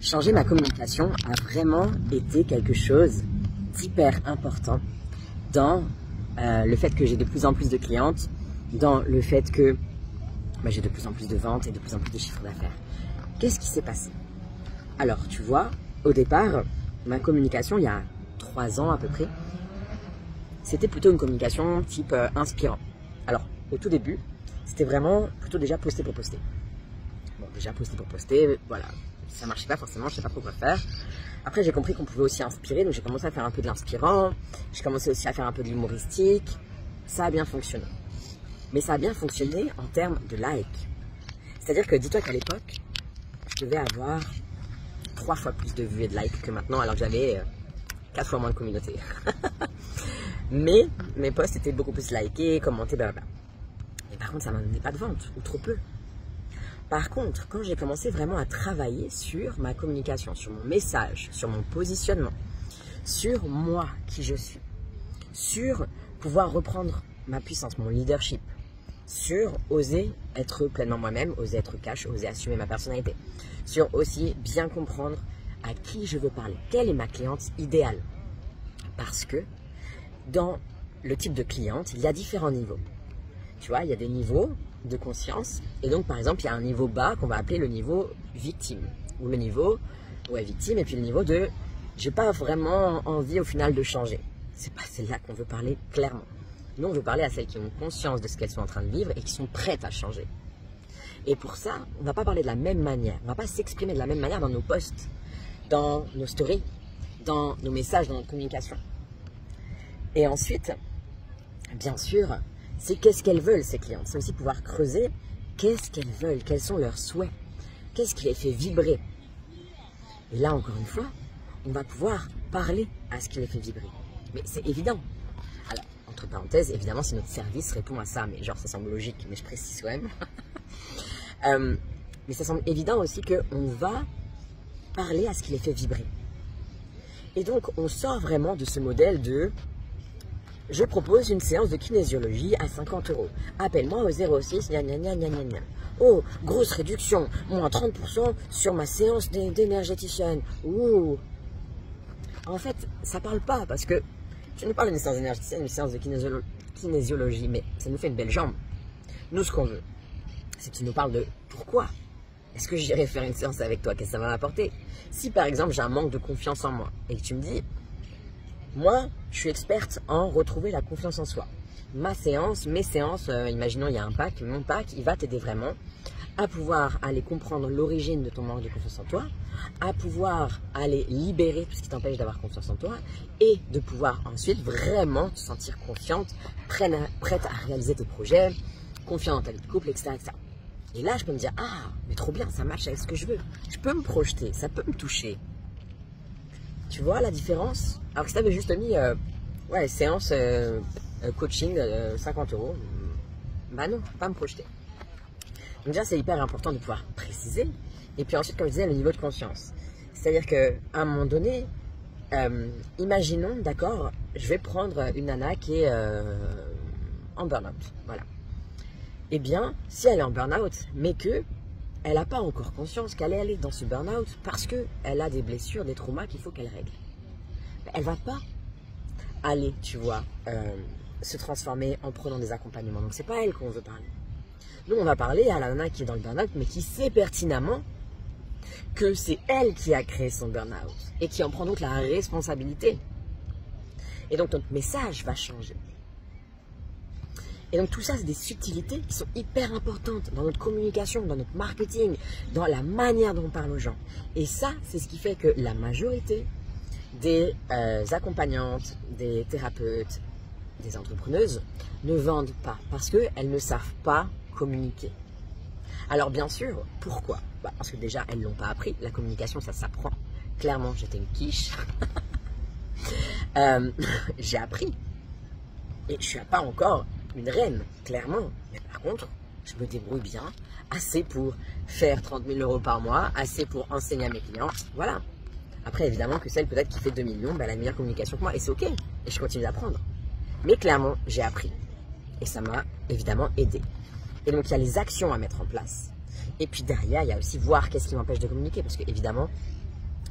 changer ma communication a vraiment été quelque chose d'hyper important dans euh, le fait que j'ai de plus en plus de clientes, dans le fait que bah, j'ai de plus en plus de ventes et de plus en plus de chiffres d'affaires. Qu'est-ce qui s'est passé? Alors, tu vois, au départ, ma communication, il y a trois ans à peu près, c'était plutôt une communication type euh, inspirant. Alors, au tout début, c'était vraiment plutôt déjà poster pour poster. Déjà poster pour poster, voilà, ça marchait pas forcément, je sais pas trop quoi faire. Après, j'ai compris qu'on pouvait aussi inspirer, donc j'ai commencé à faire un peu de l'inspirant, j'ai commencé aussi à faire un peu de l'humoristique. Ça a bien fonctionné. Mais ça a bien fonctionné en termes de likes. C'est-à-dire que dis-toi qu'à l'époque, je devais avoir trois fois plus de vues et de likes que maintenant, alors que j'avais euh, quatre fois moins de communauté. Mais mes posts étaient beaucoup plus likés, commentés, blablabla. Mais par contre, ça m'a donné pas de vente, ou trop peu. Par contre, quand j'ai commencé vraiment à travailler sur ma communication, sur mon message, sur mon positionnement, sur moi, qui je suis, sur pouvoir reprendre ma puissance, mon leadership, sur oser être pleinement moi-même, oser être cash, oser assumer ma personnalité, sur aussi bien comprendre à qui je veux parler, quelle est ma cliente idéale. Parce que dans le type de cliente, il y a différents niveaux. Tu vois, il y a des niveaux de conscience. Et donc, par exemple, il y a un niveau bas qu'on va appeler le niveau victime. Ou le niveau, ouais, victime, et puis le niveau de j'ai pas vraiment envie au final de changer. C'est pas celle-là qu'on veut parler clairement. Nous, on veut parler à celles qui ont conscience de ce qu'elles sont en train de vivre et qui sont prêtes à changer. Et pour ça, on ne va pas parler de la même manière. On ne va pas s'exprimer de la même manière dans nos posts, dans nos stories, dans nos messages, dans notre communication. Et ensuite, bien sûr, c'est qu'est-ce qu'elles veulent, ces clientes? C'est aussi pouvoir creuser qu'est-ce qu'elles veulent, quels sont leurs souhaits, qu'est-ce qui les fait vibrer? Et là, encore une fois, on va pouvoir parler à ce qui les fait vibrer. Mais c'est évident. Alors, entre parenthèses, évidemment, si notre service répond à ça, mais genre, ça semble logique, mais je précise quand même. Euh, mais ça semble évident aussi qu'on va parler à ce qui les fait vibrer. Et donc, on sort vraiment de ce modèle de je propose une séance de kinésiologie à 50 euros. Appelle-moi au 06 gna Oh, grosse réduction, moins 30% sur ma séance d'énergéticienne. Ouh. En fait, ça parle pas parce que tu nous parles d'une séance d'énergéticienne, une séance de kinésiologie, mais ça nous fait une belle jambe. Nous, ce qu'on veut, c'est que tu nous parles de pourquoi est-ce que j'irai faire une séance avec toi? Qu'est-ce que ça va m'apporter? Si par exemple j'ai un manque de confiance en moi et que tu me dis moi, je suis experte en retrouver la confiance en soi. Ma séance, mes séances, euh, imaginons il y a un pack, mon pack, il va t'aider vraiment à pouvoir aller comprendre l'origine de ton manque de confiance en toi, à pouvoir aller libérer tout ce qui t'empêche d'avoir confiance en toi et de pouvoir ensuite vraiment te sentir confiante, prête à réaliser tes projets, confiante dans ta vie de couple, etc., etc. Et là, je peux me dire, ah, mais trop bien, ça match avec ce que je veux. Je peux me projeter, ça peut me toucher. Tu vois la différence? Alors que si t'avais juste mis, euh, ouais, séance euh, euh, coaching, 50 euros, bah non, pas me projeter. Donc déjà, c'est hyper important de pouvoir préciser. Et puis ensuite, comme je disais, le niveau de conscience. C'est-à-dire qu'à un moment donné, imaginons, d'accord, je vais prendre une nana qui est en burn-out. Voilà. Eh bien, si elle est en burn-out, mais que elle n'a pas encore conscience qu'elle est allée dans ce burn-out parce qu'elle a des blessures, des traumas qu'il faut qu'elle règle. Elle va pas aller, tu vois, euh, se transformer en prenant des accompagnements. Donc c'est pas elle qu'on veut parler. Nous, on va parler à la nana qui est dans le burn-out, mais qui sait pertinemment que c'est elle qui a créé son burn-out et qui en prend donc la responsabilité. Et donc notre message va changer. Et donc tout ça, c'est des subtilités qui sont hyper importantes dans notre communication, dans notre marketing, dans la manière dont on parle aux gens. Et ça, c'est ce qui fait que la majorité des euh, accompagnantes, des thérapeutes, des entrepreneuses ne vendent pas parce qu'elles ne savent pas communiquer. Alors bien sûr, pourquoi? Bah, Parce que déjà, elles ne l'ont pas appris. La communication, ça s'apprend. Clairement, j'étais une quiche. Euh, j'ai appris. Et je ne suis pas encore une reine, clairement. Mais par contre, je me débrouille bien, assez pour faire 30 000 euros par mois, assez pour enseigner à mes clients. Voilà. Après, évidemment, que celle peut-être qui fait 2 millions, bah, elle a une meilleure communication que moi, et c'est ok. Et je continue d'apprendre. Mais clairement, j'ai appris. Et ça m'a évidemment aidé. Et donc, il y a les actions à mettre en place. Et puis derrière, il y a aussi voir qu'est-ce qui m'empêche de communiquer. Parce que, évidemment,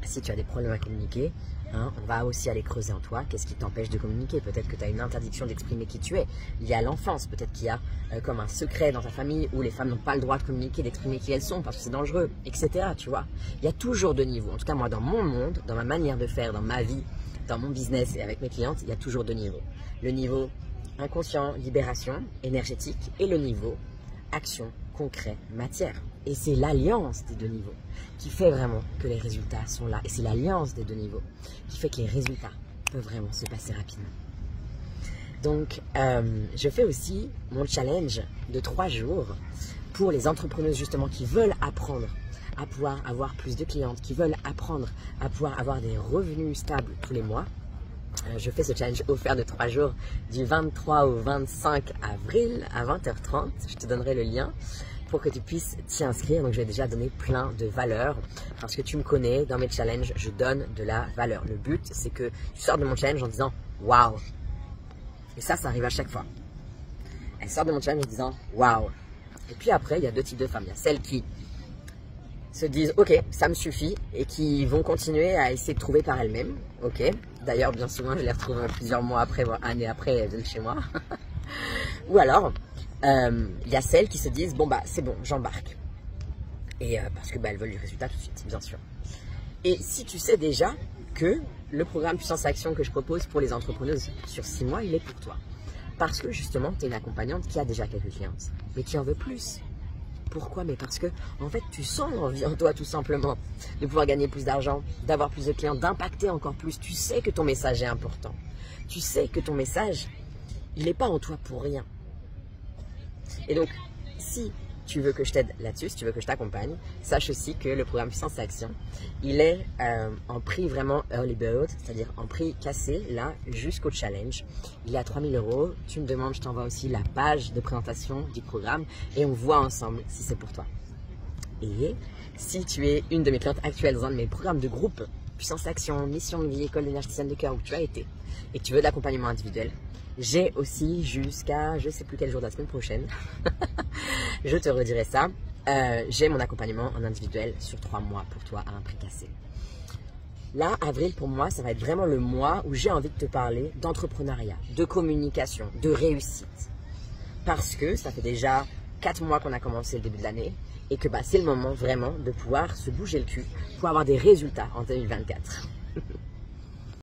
si tu as des problèmes à communiquer, hein, on va aussi aller creuser en toi. Qu'est-ce qui t'empêche de communiquer? Peut-être que tu as une interdiction d'exprimer qui tu es liée à l'enfance. Peut-être qu'il y a euh, comme un secret dans ta famille où les femmes n'ont pas le droit de communiquer, d'exprimer qui elles sont parce que c'est dangereux, etc. Tu vois Il y a toujours deux niveaux. En tout cas, moi, dans mon monde, dans ma manière de faire, dans ma vie, dans mon business et avec mes clientes, il y a toujours deux niveaux. Le niveau inconscient, libération, énergétique, et le niveau action, concret, matière. Et c'est l'alliance des deux niveaux qui fait vraiment que les résultats sont là. Et c'est l'alliance des deux niveaux qui fait que les résultats peuvent vraiment se passer rapidement. Donc, euh, je fais aussi mon challenge de trois jours pour les entrepreneuses justement qui veulent apprendre à pouvoir avoir plus de clientes, qui veulent apprendre à pouvoir avoir des revenus stables tous les mois. Euh, je fais ce challenge offert de 3 jours du 23 au 25 avril à 20h30. Je te donnerai le lien pour que tu puisses t'y inscrire. Donc je vais déjà donner plein de valeurs parce que tu me connais, dans mes challenges, je donne de la valeur. Le but, c'est que tu sors de mon challenge en disant waouh. Et ça, ça arrive à chaque fois. Elle sort de mon challenge en disant waouh. Et puis après, il y a deux types de femmes. Il y a celles qui se disent ok, ça me suffit et qui vont continuer à essayer de trouver par elles-mêmes. Ok. D'ailleurs, bien souvent, je les retrouve plusieurs mois après, voire années après, elles viennent chez moi. Ou alors, euh, y a celles qui se disent bon bah c'est bon, j'embarque. Et euh, parce que bah, elles veulent du résultat tout de suite, bien sûr. Et si tu sais déjà que le programme Puissance Action que je propose pour les entrepreneuses sur six mois, il est pour toi. Parce que justement, tu es une accompagnante qui a déjà quelques clientes, mais qui en veut plus. Pourquoi? Mais parce que, en fait, tu sens l'envie en toi, tout simplement, de pouvoir gagner plus d'argent, d'avoir plus de clients, d'impacter encore plus. Tu sais que ton message est important. Tu sais que ton message, il n'est pas en toi pour rien. Et donc, si tu veux que je t'aide là-dessus, si tu veux que je t'accompagne, sache aussi que le programme Puissance Action, il est euh, en prix vraiment early bird, c'est-à-dire en prix cassé, là, jusqu'au challenge. Il est à 3000 euros. Tu me demandes, je t'envoie aussi la page de présentation du programme et on voit ensemble si c'est pour toi. Et si tu es une de mes clientes actuelles dans un de mes programmes de groupe, Puissance Action, Mission de vie, École d'énergéticienne de cœur, où tu as été, et tu veux de l'accompagnement individuel, j'ai aussi jusqu'à je sais plus quel jour de la semaine prochaine, je te redirai ça. Euh, j'ai mon accompagnement en individuel sur trois mois pour toi à un prix cassé. Là, avril pour moi, ça va être vraiment le mois où j'ai envie de te parler d'entrepreneuriat, de communication, de réussite. Parce que ça fait déjà quatre mois qu'on a commencé le début de l'année et que bah, c'est le moment vraiment de pouvoir se bouger le cul pour avoir des résultats en 2024.